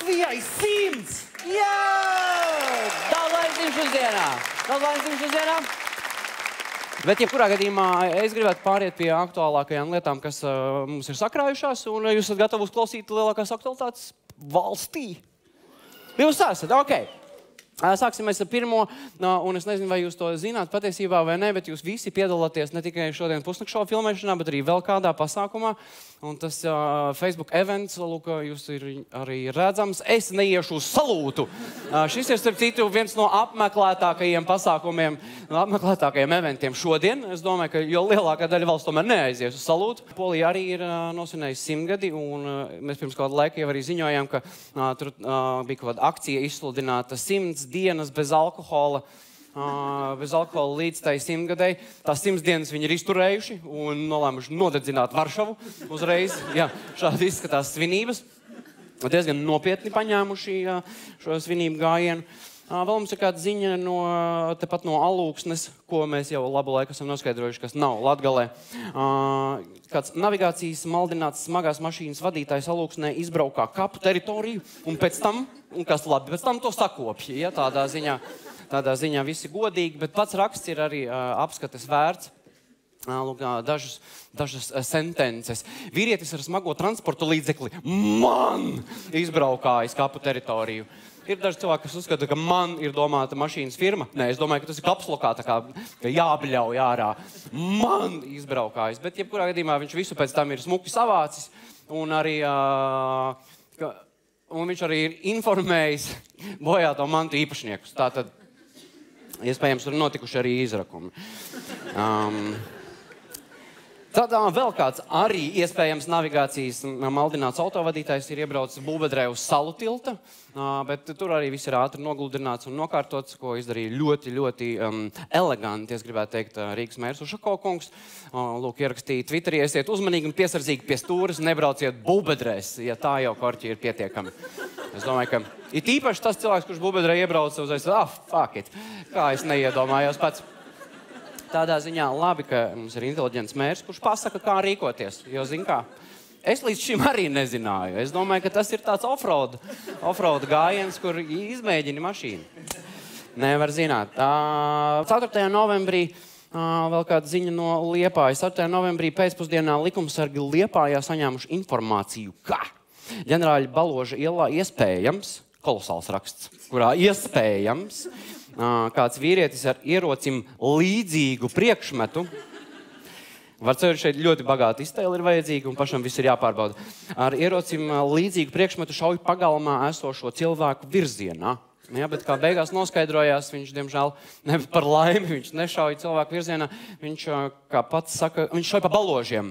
Latvijai simts! Jā! Daudz laimes jums šodiedā! Daudz laimes jums šodiedā! Bet, jebkurā gadījumā, es gribētu pāriet pie aktuālākajām lietām, kas uh, mums ir sakrājušās, un uh, jūs esat gatavi uzklausīt lielākās aktualitātes valstī. Jūs esat, ok. Sāksim ar pirmo, un es nezinu, vai jūs to zināt patiesībā vai nē, bet jūs visi piedalāties ne tikai šodien pusnakšā filmēšanā, bet arī vēl kādā pasākumā. Un tas uh, Facebook events, lūk, jūs ir arī redzams. Es neiešu uz salūtu. Uh, šis ir, starp citu, viens no apmeklētākajiem pasākumiem, no apmeklētākajiem eventiem šodien. Es domāju, ka jo lielākā daļa valsts tomēr neaizies uz salūtu. Polija arī ir uh, nosvinējusi simtgadi, un uh, mēs pirms kāda laika jau arī ziņojām, ka uh, tur uh, bija kaut kāda akcija izsludināta simts dienas bez alkohola. Uh, bez alkohola līdz tai simtgadēji. Tās simts dienas viņi ir izturējuši un nolēmuši nodedzināt Varšavu uzreiz. Jā, šādi izskatās svinības. Diezgan nopietni paņēmuši uh, šo svinību gājienu. Vēl mums ir kāda ziņa no, tepat no alūksnes, ko mēs jau labu laiku esam noskaidrojuši, kas nav Latgalē. Kāds navigācijas maldināts smagās mašīnas vadītājs alūksnē izbraukā kapu teritoriju un pēc tam, un kas labi, pēc tam to sakopja, ja tādā ziņā. Tādā ziņā viss ir godīgi, bet pats raksts ir arī uh, apskates vērts. Lūk, uh, dažas, dažas sentences. Vīrietis ar smago transporta līdzekli man izbraukājis kapu teritoriju. Ir daži cilvēki, kas uzskata, ka man ir domāta mašīnas firma. Nē, es domāju, ka tas ir kapslokā, tā kā jābļauj ārā. Man izbraukājis, bet jebkurā gadījumā viņš visu pēc tam ir smuki savācis un arī. Uh, un viņš arī ir informējis bojāto mantu īpašniekus. Tātad Iespējams, tur notikuši arī izrakumi. Um, Tad vēl kāds arī iespējams navigācijas maldināts autovadītājs ir iebraucis Bulbedrē uz salu tilta, bet tur arī viss ir ātri nogludināts un nokārtots, ko izdarīja ļoti, ļoti um, eleganti, es gribētu teikt, Rīgas mērs Ušako kungs. Lūk, ierakstīja Twitterī, esiet uzmanīgi un piesardzīgi pie stūres, nebrauciet Bulbedrēs, ja tā jau korķi ir pietiekami. Es domāju, ka ir īpaši tas cilvēks, kurš Bulbedrē iebrauca uzreiz, ah, fuck it, kā es neiedomājos pats tādā ziņā labi, ka mums ir inteliģents mērs, kurš pasaka, kā rīkoties. Jo, zin kā, es līdz šim arī nezināju. Es domāju, ka tas ir tāds off-road, off-road gājiens, kur izmēģini mašīnu. Nevar zināt. Uh, 4. novembrī uh, vēl kāda ziņa no Liepājas. 4. novembrī pēcpusdienā likumsargi Liepājā saņēmuši informāciju, ka ģenerāļa Baloža ielā iespējams, kolosāls raksts, kurā iespējams kāds vīrietis ar ierocim līdzīgu priekšmetu. Var cer, šeit ļoti bagāta iztēle ir vajadzīga un pašam viss ir jāpārbauda. Ar ierocim līdzīgu priekšmetu šauj pagalmā esošo cilvēku virzienā. Ja, bet kā beigās noskaidrojās, viņš, diemžēl, ne par laimi, viņš nešauja cilvēku virzienā. Viņš, kā pats saka, viņš šauja pa baložiem.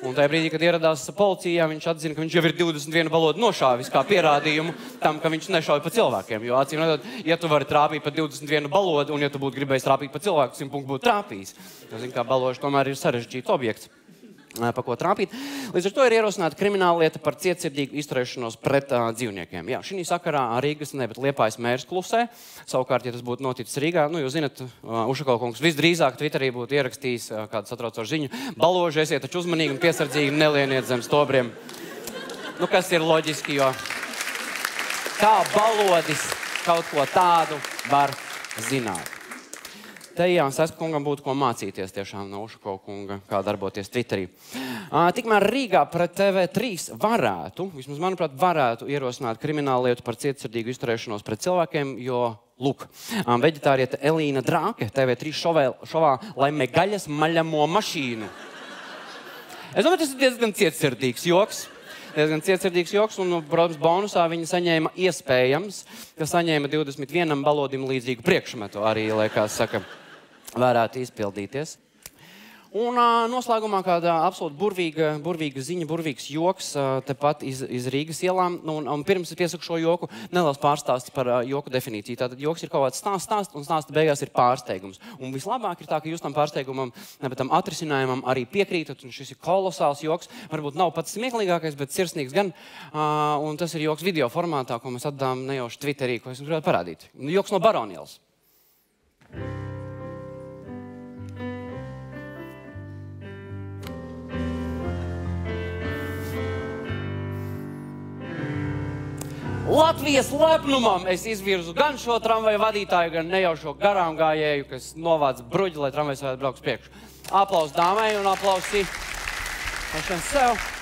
Un tajā brīdī, kad ieradās policijā, viņš atzina, ka viņš jau ir 21 valodu nošāvis kā pierādījumu tam, ka viņš nešauja pa cilvēkiem. Jo, acīm redzot, ja tu vari trāpīt pa 21 valodu, un ja tu būtu gribējis trāpīt pa cilvēku, 100 punktu būtu trāpījis. Jo, zin, kā baloži tomēr ir sarežģīts objekts pa ko trāpīt. Līdz ar to ir ierosināta krimināla lieta par cietsirdīgu izturēšanos pret uh, dzīvniekiem. Jā, šī sakarā Rīgas, ne, bet Liepājas mērs klusē. Savukārt, ja tas būtu noticis Rīgā, nu, jūs zinat, uh, Ušakalkungs visdrīzāk Twitterī būtu ierakstījis uh, kādu satraucošu ziņu. Baloži, esiet taču uzmanīgi un piesardzīgi, nelieniet zem stobriem. Nu, kas ir loģiski, jo kā balodis kaut ko tādu var zināt. Te Jānis Eskungam būtu ko mācīties tiešām no Ušako kunga, kā darboties Twitterī. Tikmēr Rīgā pret TV3 varētu, vismaz manuprāt, varētu ierosināt kriminālu lietu par cietsirdīgu izturēšanos pret cilvēkiem, jo Lūk, veģetāriete Elīna Drāke TV3 šovē, šovā laimē gaļas maļamo mašīnu. Es domāju, tas ir diezgan cietsirdīgs joks. Diezgan cietsirdīgs joks, un, protams, bonusā viņa saņēma iespējams, ka saņēma 21 balodim līdzīgu priekšmetu arī, lai kā saka varētu izpildīties. Un uh, noslēgumā kāda absolūti burvīga, burvīga ziņa, burvīgs joks uh, tepat iz, iz Rīgas ielām. Nu, un, un pirms es piesaku šo joku, neliels pārstāsts par uh, joku definīciju. Tātad joks ir kaut kāds stāsts, stāsts un stāsta beigās ir pārsteigums. Un vislabāk ir tā, ka jūs tam pārsteigumam, ne, tam atrisinājumam arī piekrītat. Un šis ir kolosāls joks. Varbūt nav pats smieklīgākais, bet sirsnīgs gan. Uh, un tas ir joks video formātā, ko mēs atdām nejauši Twitterī, ko es gribētu parādīt. Joks no Baronielas. Latvijas lepnumam es izvirzu gan šo tramvaju vadītāju, gan nejaušo garām gājēju, kas novāc bruģi, lai tramvajs varētu braukt uz priekšu. Aplaus dāmai un aplausi pašam sev.